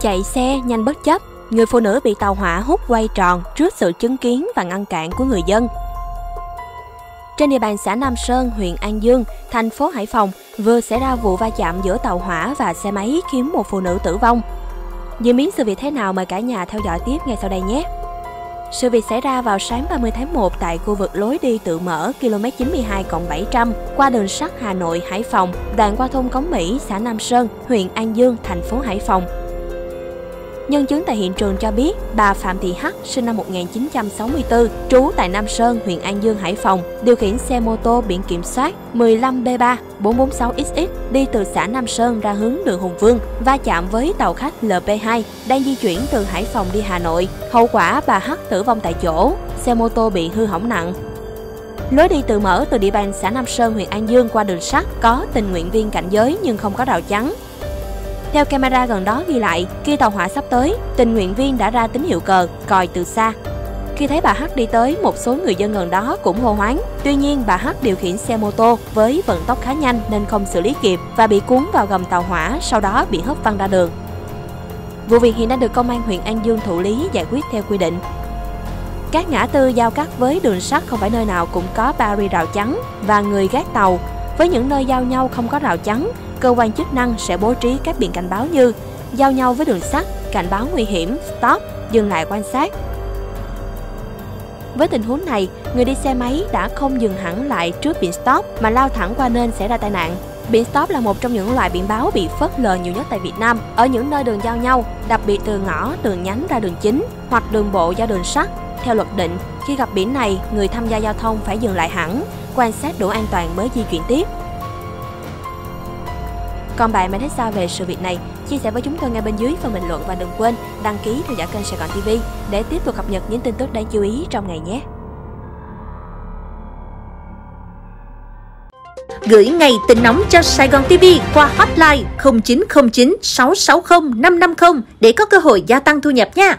Chạy xe nhanh bất chấp, người phụ nữ bị tàu hỏa hút quay tròn trước sự chứng kiến và ngăn cản của người dân. Trên địa bàn xã Nam Sơn, huyện An Dương, thành phố Hải Phòng vừa xảy ra vụ va chạm giữa tàu hỏa và xe máy khiến một phụ nữ tử vong. Diễn biến sự việc thế nào mời cả nhà theo dõi tiếp ngay sau đây nhé. Sự việc xảy ra vào sáng 30 tháng 1 tại khu vực lối đi tự mở km 92 700 qua đường sắt Hà Nội Hải Phòng, đoạn qua thôn Cống Mỹ, xã Nam Sơn, huyện An Dương, thành phố Hải Phòng. Nhân chứng tại hiện trường cho biết, bà Phạm Thị Hắc, sinh năm 1964, trú tại Nam Sơn, huyện An Dương, Hải Phòng, điều khiển xe mô tô biển kiểm soát 15B3 446XX đi từ xã Nam Sơn ra hướng đường Hùng Vương, va chạm với tàu khách LP2 đang di chuyển từ Hải Phòng đi Hà Nội. Hậu quả bà Hắc tử vong tại chỗ, xe mô tô bị hư hỏng nặng. Lối đi tự mở từ địa bàn xã Nam Sơn, huyện An Dương qua đường sắt có tình nguyện viên cảnh giới nhưng không có rào chắn, theo camera gần đó ghi lại, khi tàu hỏa sắp tới, tình nguyện viên đã ra tín hiệu cờ, còi từ xa. Khi thấy bà H đi tới, một số người dân gần đó cũng hô hoáng. Tuy nhiên, bà H điều khiển xe mô tô với vận tốc khá nhanh nên không xử lý kịp và bị cuốn vào gầm tàu hỏa, sau đó bị hất văng ra đường. Vụ việc hiện đang được công an huyện An Dương thụ lý giải quyết theo quy định. Các ngã tư giao cắt với đường sắt không phải nơi nào cũng có barrier rào chắn và người gác tàu. Với những nơi giao nhau không có rào chắn, cơ quan chức năng sẽ bố trí các biển cảnh báo như giao nhau với đường sắt, cảnh báo nguy hiểm, stop, dừng lại quan sát. Với tình huống này, người đi xe máy đã không dừng hẳn lại trước biển stop mà lao thẳng qua nên xảy ra tai nạn. Biển stop là một trong những loại biển báo bị phớt lờ nhiều nhất tại Việt Nam. Ở những nơi đường giao nhau, đặc biệt từ ngõ, đường nhánh ra đường chính hoặc đường bộ giao đường sắt. Theo luật định, khi gặp biển này, người tham gia giao thông phải dừng lại hẳn, quan sát đủ an toàn mới di chuyển tiếp. Còn bạn bạn thấy sao về sự việc này? Chia sẻ với chúng tôi ngay bên dưới phần bình luận và đừng quên đăng ký theo dõi kênh Sài Gòn TV để tiếp tục cập nhật những tin tức đáng chú ý trong ngày nhé. Gửi ngày tin nóng cho Sài Gòn TV qua hotline 0909 660 550 để có cơ hội gia tăng thu nhập nha.